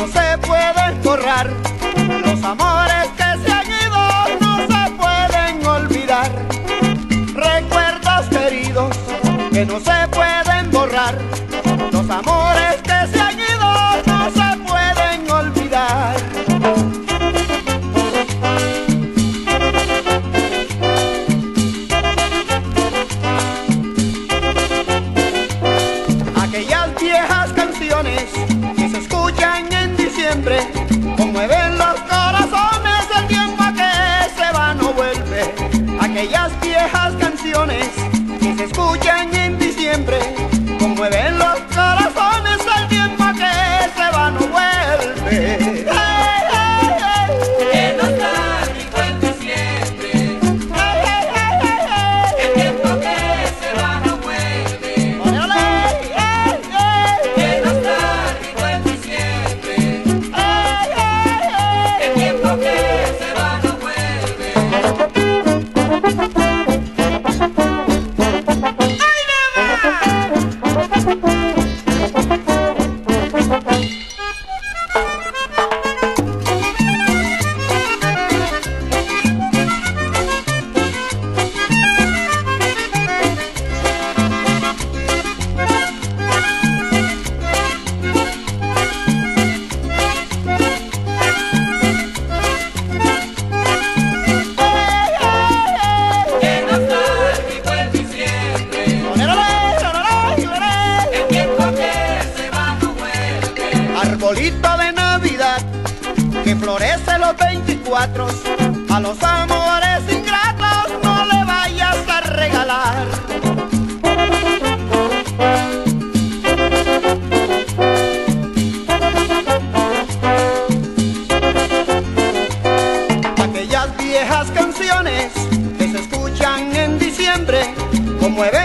no se pueden borrar. Los amores que se han ido no se pueden olvidar. Recuerdos queridos que no se pueden borrar. Los amores que se han ido no se pueden olvidar. Diciembre conmueven los corazones el tiempo que se va no vuelve. Aquellas viejas canciones 24, a los amores ingratos no le vayas a regalar. Aquellas viejas canciones que se escuchan en diciembre, conmueven